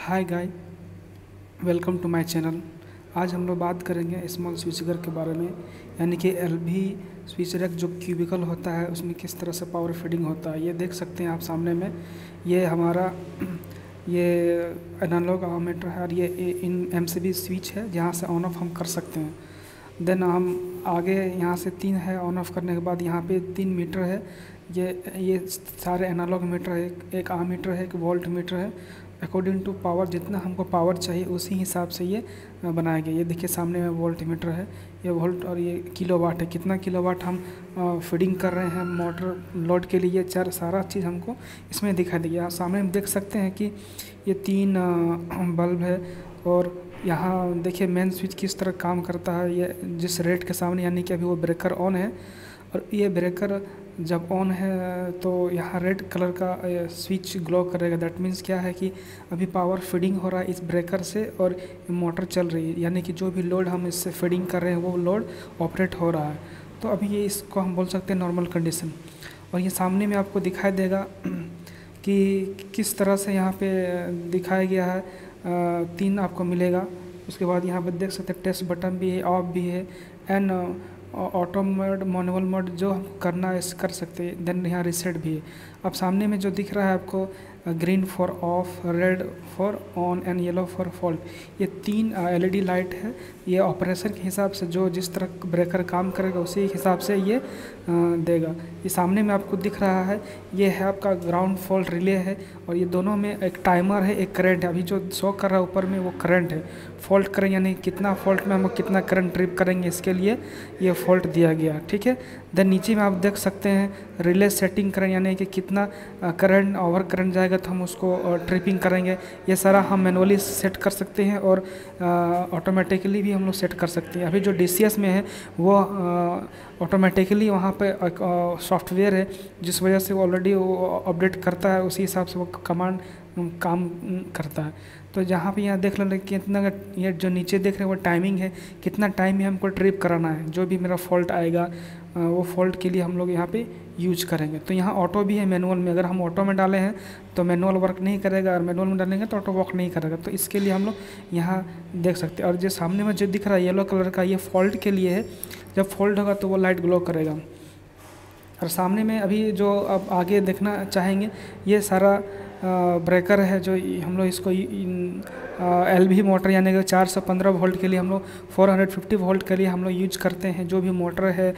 Hi guys welcome to my channel आज हम लोग बात करेंगे स्मॉल स्विचगर के बारे में, यानी कि एल भी स्विचर जो क्यूबिकल होता है, उसमें किस तरह से पावर फीडिंग होता है, ये देख सकते हैं आप सामने में। ये हमारा, ये एनालॉग आमीटर है और ये इन एमसीबी स्विच है, जहाँ से ऑन ऑफ़ हम कर सकते हैं। देन हम आगे यहाँ से तीन है ऑन ऑफ़ करने के बाद यहाँ पे तीन मीटर है। ये ये सारे एनालॉग मीटर है, एक आ मीटर है, एक वोल्ट मीटर है। अकॉर्डिंग टू पावर जितना हमको पावर चाहिए, उसी हिसाब से ये बनाया गया। ये देखिए सामने में वोल्ट मीटर है। ये वोल्ट और ये किलो वाट है। कितना किलो वाट हम फीडिंग कर रहे हैं मोटर लोड के लिए चार, सारा चीज़ हमको इसमें दिखाई देगा। सामने हम देख सकते हैं कि ये तीन बल्ब है और यहाँ देखिए मेन स्विच किस तरह काम करता है। ये जिस रेट के सामने, यानी कि अभी वो ब्रेकर ऑन है और ये ब्रेकर जब ऑन है तो यहाँ रेड कलर का स्विच ग्लो करेगा। दैट मीन्स क्या है कि अभी पावर फीडिंग हो रहा है इस ब्रेकर से और मोटर चल रही है। यानी कि जो भी लोड हम इससे फीडिंग कर रहे हैं, वो लोड ऑपरेट हो रहा है। तो अभी ये इसको हम बोल सकते हैं नॉर्मल कंडीशन और ये सामने में आपको दिखाई देगा कि किस तरह से यहाँ पे दिखाया गया है। तीन आपको मिलेगा। उसके बाद यहाँ पर देख सकते हैं टेस्ट बटन भी है ऑफ़ भी है। And auto mode manual mode जो हम करना है, कर सकते हैं। देन यहाँ रिसेट भी है। अब सामने में जो दिख रहा है आपको green for off red for on and yellow for fault ये तीन एलईडी लाइट है। ये ऑपरेशन के हिसाब से जो जिस तरह ब्रेकर काम करेगा, उसी हिसाब से ये देगा। ये सामने में आपको दिख रहा है। ये है आपका ग्राउंड फॉल्ट रिले है और ये दोनों में एक टाइमर है, एक करंट है। अभी जो शो कर रहा है ऊपर में, वो करंट है। फॉल्ट करें यानी कितना फॉल्ट में हम कितना करंट ट्रिप करेंगे, इसके लिए ये फॉल्ट दिया गया, ठीक है? देन नीचे में आप देख सकते हैं रिले सेटिंग करें, यानी कि कितना करंट ओवर करंट जाएगा तो हम उसको ट्रिपिंग करेंगे। ये सारा हम मैनुअली सेट कर सकते हैं और ऑटोमेटिकली भी हम लोग सेट कर सकते हैं। अभी जो डीसीएस में है, वो ऑटोमेटिकली वहाँ पे सॉफ्टवेयर है, जिस वजह से वो ऑलरेडी वो अपडेट करता है, उसी हिसाब से वो कमांड काम करता है। तो जहाँ पे यहाँ देख लेना कि इतना ये जो नीचे देख रहे हैं, वो टाइमिंग है, कितना टाइम में हमको ट्रिप कराना है। जो भी मेरा फॉल्ट आएगा वो फॉल्ट के लिए हम लोग यहाँ पे यूज़ करेंगे। तो यहाँ ऑटो भी है मैनुअल में। अगर हम ऑटो में डाले हैं तो मैनुअल वर्क नहीं करेगा। और मैनुअल में डालेंगे तो ऑटो वर्क नहीं करेगा। तो इसके लिए हम लोग यहाँ देख सकते हैं। और जो सामने में जो दिख रहा है येलो कलर का, ये फॉल्ट के लिए है। जब फॉल्ट होगा तो वो लाइट ग्लो करेगा। और सामने में अभी जो आप आगे देखना चाहेंगे, ये सारा ब्रेकर है जो हम लोग इसको एल भी मोटर यानी कि चार सौ पंद्रह वोल्ट के लिए हम लोग फोर हंड्रेड फिफ्टी वोल्ट के लिए हम लोग यूज़ करते हैं, जो भी मोटर है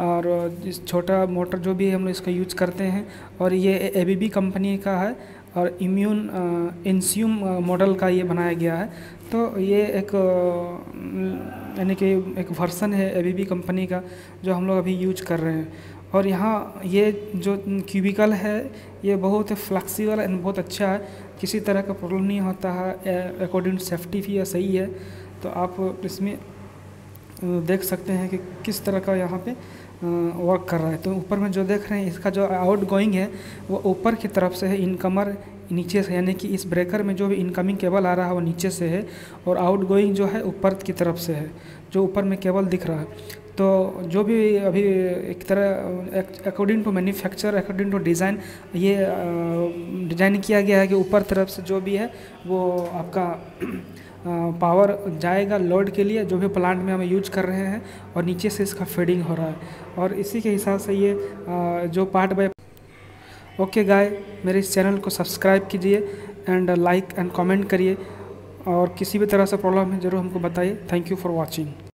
और छोटा मोटर जो भी हम लोग इसका यूज़ करते हैं और ये ए बी बी कंपनी का है और इम्यून इंस्यूम मॉडल का ये बनाया गया है। तो ये एक यानी कि एक वर्सन है ए बी बी कंपनी का जो हम लोग अभी यूज़ कर रहे हैं। और यहाँ ये जो क्यूबिकल है, ये बहुत फ्लैक्सीबल एंड बहुत अच्छा है। किसी तरह का प्रॉब्लम नहीं होता है। अकॉर्डिंग टू सेफ्टी भी सही है। तो आप इसमें देख सकते हैं कि किस तरह का यहाँ पे वर्क कर रहा है। तो ऊपर में जो देख रहे हैं, इसका जो आउट गोइंग है, वो ऊपर की तरफ़ से है इनकमर नीचे से, यानी कि इस ब्रेकर में जो भी इनकमिंग केबल आ रहा है, वो नीचे से है और आउट गोइंग जो है, ऊपर की तरफ़ से है, जो ऊपर में केबल दिख रहा है। तो जो भी अभी एक तरह according to manufacture according to design ये डिज़ाइन किया गया है कि ऊपर तरफ़ से जो भी है, वो आपका पावर जाएगा लोड के लिए, जो भी प्लांट में हम यूज़ कर रहे हैं, और नीचे से इसका फीडिंग हो रहा है। और इसी के हिसाब से ये जो पार्ट बाय ओके गाय मेरे इस चैनल को सब्सक्राइब कीजिए एंड लाइक एंड कमेंट करिए, और किसी भी तरह से प्रॉब्लम है, ज़रूर हमको बताइए। Thank you for watching